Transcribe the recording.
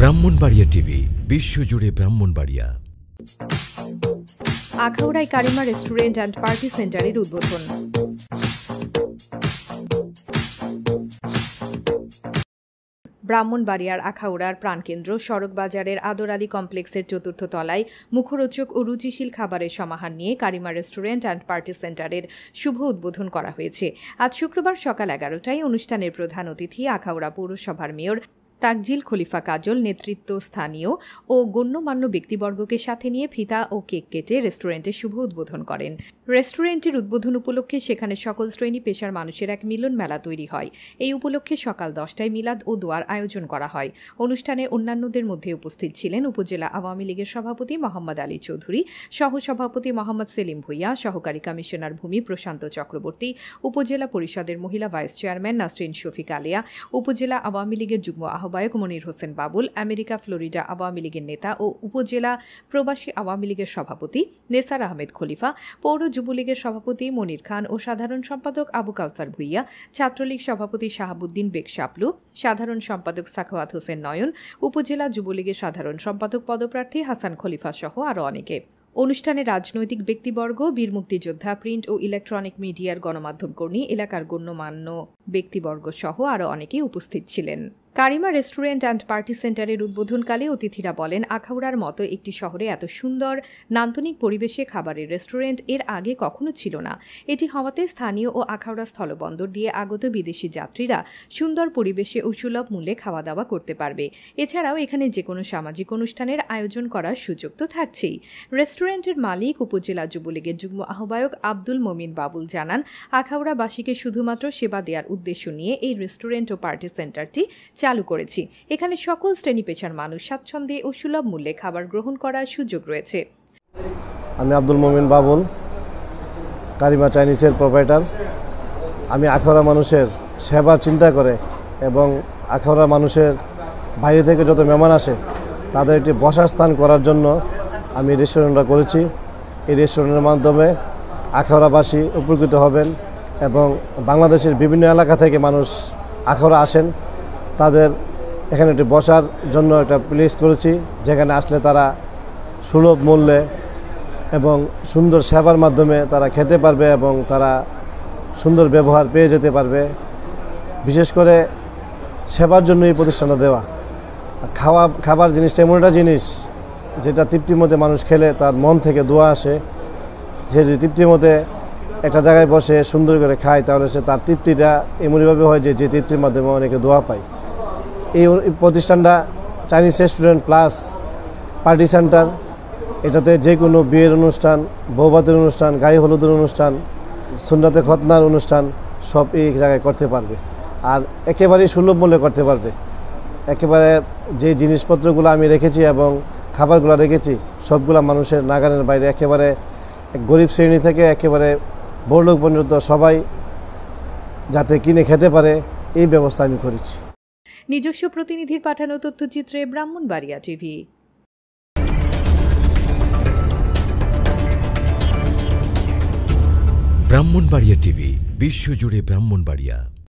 Brahmanbaria TV, বিশ্বজুড়ে ব্রাহ্মণবাড়িয়া। আখাউড়ায় Karima restaurant and party সেন্টারের উদ্বোধন। ব্রাহ্মণবাড়িয়ার আখাউড়ার প্রাণকেন্দ্র সড়ক বাজারের আদর আলী কমপ্লেক্সের চতুর্থ তলায় মুখরোচক ও রুচিশীল খাবারের সমাহার নিয়ে কারিমা রেস্টুরেন্ট অ্যান্ড পার্টি সেন্টারের শুভ উদ্বোধন করা হয়েছে। আজ শুক্রবার সকাল এগারোটায় অনুষ্ঠানের প্রধান অতিথি আখাউড়া পৌরসভার মেয়র তাকজিল খলিফা কাজল নেতৃত্ব স্থানীয় ও গণ্যমান্য ব্যক্তিবর্গকে সাথে নিয়ে ফিতা ও কেক কেটে রেস্টুরেন্টের শুভ উদ্বোধন করেন। রেস্টুরেন্টের উদ্বোধন উপলক্ষে সেখানে সকল শ্রেণি পেশার মানুষের এক মিলন মেলা তৈরি হয়। এই উপলক্ষে সকাল দশটায় মিলাদ ও দোয়ার আয়োজন করা হয়। অনুষ্ঠানে অন্যান্যদের মধ্যে উপস্থিত ছিলেন উপজেলা আওয়ামী লীগের সভাপতি মোহাম্মদ আলী চৌধুরী, সহসভাপতি মোহাম্মদ সেলিম ভুইয়া, সহকারী কমিশনার ভূমি প্রশান্ত চক্রবর্তী, উপজেলা পরিষদের মহিলা ভাইস চেয়ারম্যান নাসরিন শফিক আলিয়া, উপজেলা আওয়ামী লীগের যুগ্ম আহ্বায়ক মনির হোসেন বাবুল, আমেরিকা, ফ্লোরিডা আওয়ামী লীগের নেতা ও উপজেলা প্রবাসী আওয়ামী লীগের সভাপতি নেসার আহমেদ খলিফা, পৌর যুবলীগের সভাপতি মনির খান ও সাধারণ সম্পাদক আবু কাউসার ভুইয়া, ছাত্রলীগ সভাপতি শাহাবুদ্দিন বেগ শাপলু, সাধারণ সম্পাদক সাখাওয়াত হোসেন নয়ন, উপজেলা যুবলীগের সাধারণ সম্পাদক পদপ্রার্থী হাসান খলিফা সহ আরও অনেকে। অনুষ্ঠানে রাজনৈতিক ব্যক্তিবর্গ, বীর মুক্তিযোদ্ধা, প্রিন্ট ও ইলেকট্রনিক মিডিয়ার গণমাধ্যম কর্মী, এলাকার গণ্যমান্য ব্যক্তিবর্গ সহ আরও অনেকেই উপস্থিত ছিলেন। কারিমা রেস্টুরেন্ট অ্যান্ড পার্টি সেন্টারের উদ্বোধনকালে অতিথিরা বলেন, আখাউড়ার মতো একটি শহরে এত সুন্দর, নান্তনিক পরিবেশে খাবারের রেস্টুরেন্টের আগে কখনো ছিল না। এটি হওয়াতে স্থানীয় ও আখাউড়া স্থলবন্দর দিয়ে আগত বিদেশি যাত্রীরা সুন্দর পরিবেশে ও সুলভ মূল্যে খাওয়া দাওয়া করতে পারবে। এছাড়াও এখানে যে কোনো সামাজিক অনুষ্ঠানের আয়োজন করার সুযোগ তো থাকছেই। রেস্টুরেন্টের মালিক উপজেলা যুবলীগের যুগ্ম আহ্বায়ক আব্দুল মমিন বাবুল জানান, আখাউড়াবাসীকে শুধুমাত্র সেবা দেওয়ার উদ্দেশ্য নিয়ে এই রেস্টুরেন্ট ও পার্টি সেন্টারটি চালু করেছি। এখানে সকল শ্রেণি পেশার মানুষ স্বাচ্ছন্দ্যে ও সুলভ মূল্যে খাবার গ্রহণ করার সুযোগ রয়েছে। আমি আব্দুল মমিন বাবুল, কারিমা চাইনিজের প্রোপাইটার আমি আখাউড়া মানুষের সেবা চিন্তা করে এবং আখাউড়া মানুষের বাইরে থেকে যত মেহমান আসে, তাদের একটি বসার স্থান করার জন্য আমি রেস্টুরেন্টটা করেছি। এই রেস্টুরেন্টের মাধ্যমে আখাউড়াবাসী উপকৃত হবেন এবং বাংলাদেশের বিভিন্ন এলাকা থেকে মানুষ আখাউড়া আসেন। তাদের এখানে একটি বসার জন্য একটা প্লেস করেছি, যেখানে আসলে তারা সুলভ মূল্যে এবং সুন্দর সেবার মাধ্যমে তারা খেতে পারবে এবং তারা সুন্দর ব্যবহার পেয়ে যেতে পারবে। বিশেষ করে সেবার জন্য এই প্রতিষ্ঠানটা দেওয়া। খাওয়া, খাবার জিনিসটা এমন একটা জিনিস যেটা তৃপ্তির মধ্যে মানুষ খেলে, তার মন থেকে দোয়া আসে। সে যদি তৃপ্তির মধ্যে একটা জায়গায় বসে সুন্দর করে খায়, তাহলে সে তার তৃপ্তিটা এমনইভাবে হয় যে যে তৃপ্তির মাধ্যমে অনেকে দোয়া পায়। এই প্রতিষ্ঠানটা Chinese restaurant plus party centre. এটাতে যে কোনো বিয়ের অনুষ্ঠান, বৌভাতের অনুষ্ঠান, গায়ে হলুদের অনুষ্ঠান, সুন্নাতে খতনার অনুষ্ঠান, সব এই জায়গায় করতে পারবে। আর একেবারেই সুলভ মূল্যে করতে পারবে। একেবারে যে জিনিসপত্রগুলো আমি রেখেছি এবং খাবারগুলো রেখেছি, সবগুলো মানুষের নাগানের বাইরে। একেবারে গরিব শ্রেণি থেকে একেবারে বড়লোক পর্যন্ত সবাই যাতে কিনে খেতে পারে, এই ব্যবস্থা আমি করেছি। নিজস্ব প্রতিনিধির পাঠানো তথ্যচিত্রে ব্রাহ্মণবাড়িয়া টিভি। ব্রাহ্মণবাড়িয়া টিভি বিশ্বজুড়ে ব্রাহ্মণবাড়িয়া।